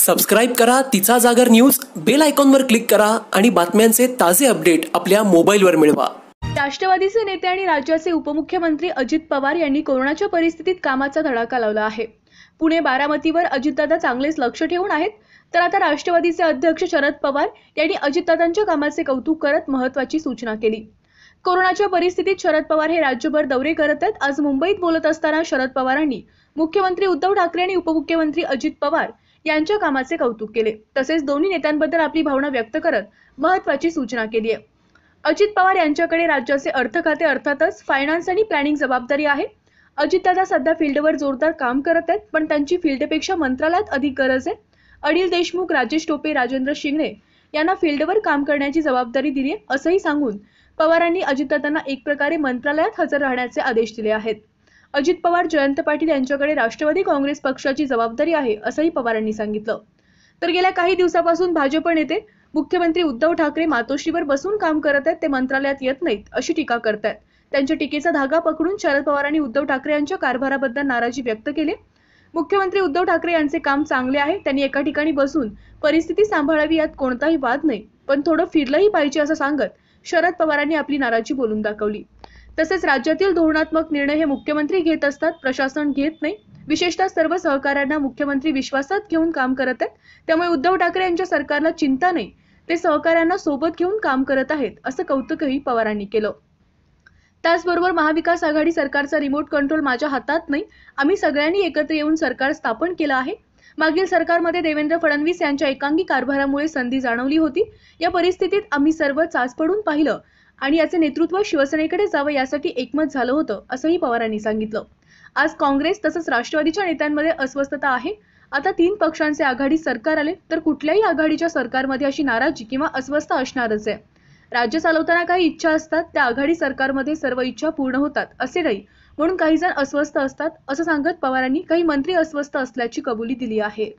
Subscribe करा तिचा जागर न्यूज बेल आयकॉनवर क्लिक करा आणि बातम्यांचे ताजे अपडेट आपल्या मोबाईलवर मिळवा. राष्ट्रवादीचे नेते आणि राज्याचे उपमुख्यमंत्री अजित पवार यांनी कोरोनाच्या परिस्थितीत कामाचा धडाका लावला आहे. पुणे बारामतीवर अजितदादा चांगलेच लक्ष ठेवून आहेत तर आता राष्ट्रवादीचे अध्यक्ष शरद पवार यांनी अजितदादांच्या कामाचे कौतुक करत महत्वाची सूचना केली. कोरोनाच्या परिस्थितीत शरद पवार हे राज्यभर दौरे करत आहेत. आज मुंबईत बोलत असताना शरद पवारांनी मुख्यमंत्री उद्धव ठाकरे आणि उपमुख्यमंत्री अजित पवार यांच्या कामाचे कौतुक केले. तसेच दोन्ही नेत्यांबद्दल आपली भावना व्यक्त करत महत्वाची सूचना केली आहे. अजित पवार यांच्याकडे राज्याचे अर्थ खाते अर्थातच फायनान्स आणि प्लॅनिंग जबाबदारी आहे. अजितदादा सध्या फील्डवर जोरदार काम करत आहेत पण त्यांची फील्डपेक्षा मंत्रालयात अधिक गरज आहे. अनिल देशमुख राजेश टोपे राजेंद्र शिंगणे यांना फील्डवर काम करण्याची जबाबदारी दिली आहे असंही सांगून पवारांनी अजितदादांना एक प्रकारे मंत्रालयात हजर राहण्याचे आदेश दिले आहेत. अजित पवार जयंत पाटील यांच्याकडे राष्ट्रवादी काँग्रेस पक्षाची जबाबदारी आहे असंही पवारांनी सांगितलं. तर गेल्या काही दिवसापासून भाजप नेते मुख्यमंत्री उद्धव ठाकरे मातोश्रीवर बसून काम करत आहेत ते मंत्रालयात येत नाहीत अशी टीका करतायत. त्यांच्या टीकेचा धागा पकडून शरद पवारांनी उद्धव ठाकरे यांच्या कारभाराबद्दल नाराजी व्यक्त केली मुख्यमंत्री उद्धव ठाकरे यांचे काम चांगले आहे त्यांनी एका ठिकाणी बसून परिस्थिती सांभाळावी यात कोणताही वाद नाही. पण थोडं फिरलंही पाहिजे असं सांगत शरद पवारांनी आपली नाराजी बोलून दाखवली. तसेच राज्यातील धोरणात्मक निर्णय हे मुख्यमंत्री घेत असतात प्रशासन घेत नाही. विशेषतः सर्व सहकाऱ्यांना मुख्यमंत्री विश्वासात घेऊन काम करत आहेत. त्यामुळे उद्धव ठाकरे यांच्या सरकारला चिंता नाही. ते सहकाऱ्यांना सोबत घेऊन काम करत आहेत असं कौतुकही पवारांनी केलं. त्याचबरोबर महाविकास आघाडी सरकारचा रिमोट कंट्रोल माझ्या हातात नाही. आम्ही सगळ्यांनी एकत्र येऊन सरकार स्थापन केलं आहे. मागील सरकारमध्ये देवेंद्र फडणवीस यांच्या एकांगी कारभारामुळे संधी जाणवली होती. या परिस्थितीत आम्ही सर्व चाच पडून पाहिलं. आणि याचे नेतृत्व शिवसेनेकडे जावं यासाठी एकमत झालं होतं असंही पवारांनी सांगितलं. आज काँग्रेस तसंच राष्ट्रवादीच्या नेत्यांमध्ये अस्वस्थता आहे. आता तीन पक्षांचे आघाडी सरकार आले तर कुठल्याही आघाडीच्या सरकारमध्ये अशी नाराजी किंवा अस्वस्थ असणारच आहे. राज्य चालवताना काही इच्छा असतात त्या आघाडी सरकारमध्ये सर्व इच्छा पूर्ण होतात असे नाही. म्हणून काही जण अस्वस्थ असतात असं सांगत पवारांनी काही मंत्री अस्वस्थ असल्याची कबुली दिली आहे.